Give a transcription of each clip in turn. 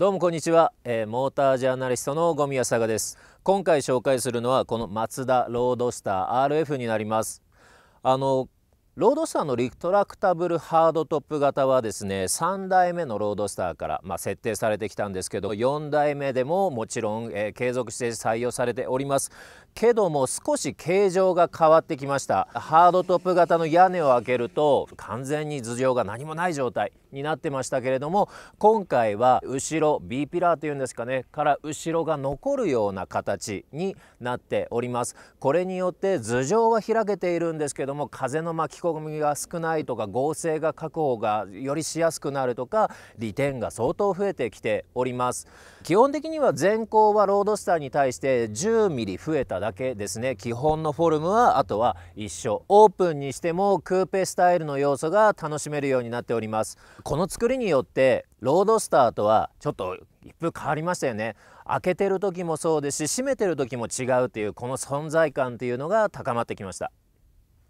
どうもこんにちは、えー、モータージャーナリストの五宮佐賀です。今回紹介するのはこのマツダロードスター RF になります。あのロードスターのリトラクタブルハードトップ型はですね3代目のロードスターから、まあ、設定されてきたんですけど4代目でももちろん、えー、継続して採用されております。けども少し形状が変わってきました。ハードトップ型の屋根を開けると完全に頭上が何もない状態になってましたけれども今回は後ろ B ピラーというんですかねから後ろが残るような形になっております。これによって頭上は開けているんですけども風の巻き込みが少ないとか合成が確保がよりしやすくなるとか利点が相当増えてきております。基本的には前高はロードスターに対して10ミリ増えただけですね。基本のフォルムはあとは一緒。オープンにしてもクーペスタイルの要素が楽しめるようになっております。この作りによってロードスターとはちょっと一風変わりましたよね。開けてる時もそうですし閉めてる時も違うっていうこの存在感っていうのが高まってきました。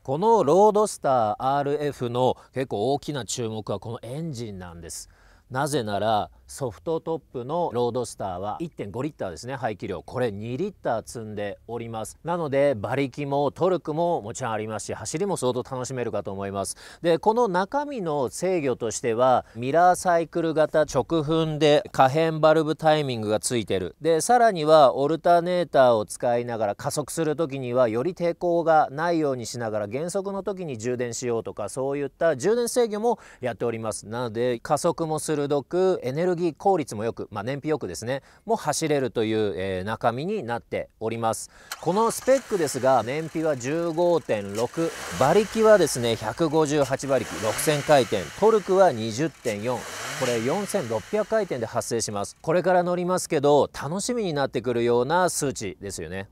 このロードスター RF の結構大きな注目はこのエンジンなんです。なぜならソフトトップのロードスターは1.5リッターですね排気量。これ2リッター積んでおります。なので馬力もトルクももちろんありますし走りも相当楽しめるかと思います。でこの中身の制御としてはミラーサイクル型直噴で可変バルブタイミングがついてる。でさらにはオルタネーターを使いながら加速する時にはより抵抗がないようにしながら減速の時に充電しようとかそういった充電制御もやっております。なので加速も鋭くエネルギー効率もよく、まあ、燃費よくですねも走れるという、えー、中身になっております。このスペックですが燃費は15.6馬力はですね158馬力6000回転トルクは20.4これ4600回転で発生します。これから乗りますけど楽しみになってくるような数値ですよね。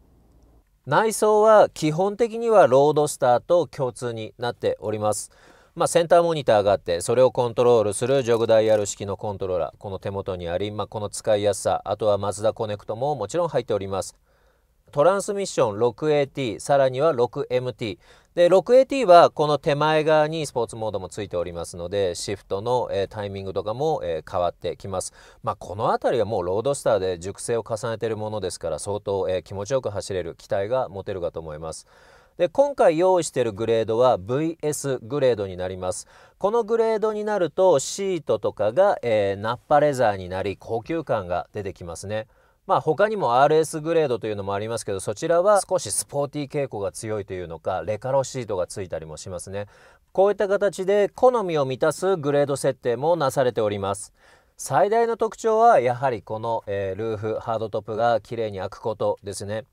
内装は基本的にはロードスターと共通になっております。まあ、センターモニターがあってそれをコントロールするジョグダイヤル式のコントローラーこの手元にあり、まあ、この使いやすさあとはマツダコネクトももちろん入っております。トランスミッション 6AT さらには 6MT で 6AT はこの手前側にスポーツモードもついておりますのでシフトの、えー、タイミングとかも、えー、変わってきます、まあ、この辺りはもうロードスターで熟成を重ねているものですから相当、えー、気持ちよく走れる期待が持てるかと思います。で今回用意しているグレードは VS グレードになります。このグレードになるとシートとかが、えー、ナッパレザーになり高級感が出てきますね。まあ他にも RS グレードというのもありますけどそちらは少しスポーティー傾向が強いというのかレカロシートがついたりもしますね。こういった形で好みを満たすグレード設定もなされております。最大の特徴はやはりこの、えー、ルーフハードトップが綺麗に開くことですね。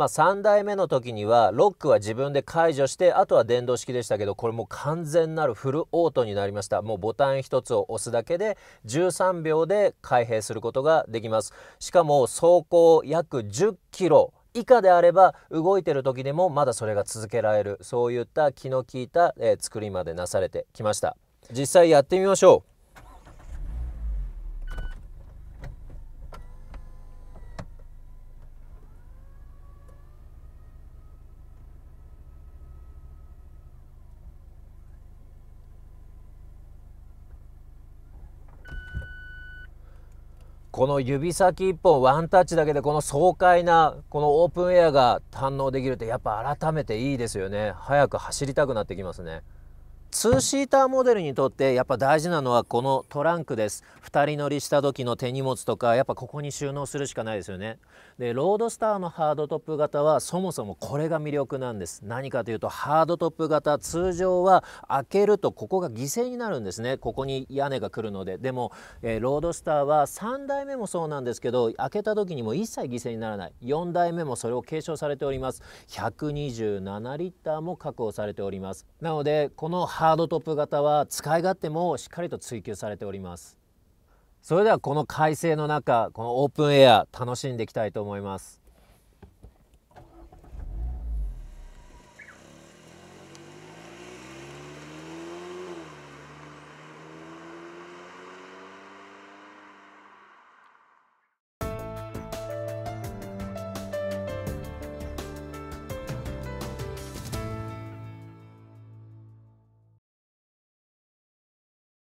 まあ、3代目の時にはロックは自分で解除してあとは電動式でしたけどこれも完全なるフルオートになりました。もうボタン1つを押すだけで13秒で開閉することができます。しかも走行約10キロ以下であれば動いてる時でもまだそれが続けられる。そういった気の利いた、えー、作りまでなされてきました。実際やってみましょう。この指先1本ワンタッチだけでこの爽快なこのオープンエアが堪能できるってやっぱ改めていいですよね。早く走りたくなってきますね。2シーターモデルにとってやっぱ大事なのはこのトランクです。2人乗りした時の手荷物とかやっぱここに収納するしかないですよね。でロードスターのハードトップ型はそもそもこれが魅力なんです。何かというとハードトップ型通常は開けるとここが犠牲になるんですね。ここに屋根が来るので。でも、えー、ロードスターは3代目もそうなんですけど開けた時にも一切犠牲にならない。4代目もそれを継承されております。127リッターも確保されております。なのでこのハードトップ型は使い勝手もしっかりと追求されております。それではこの快晴の中このオープンエア楽しんでいきたいと思います。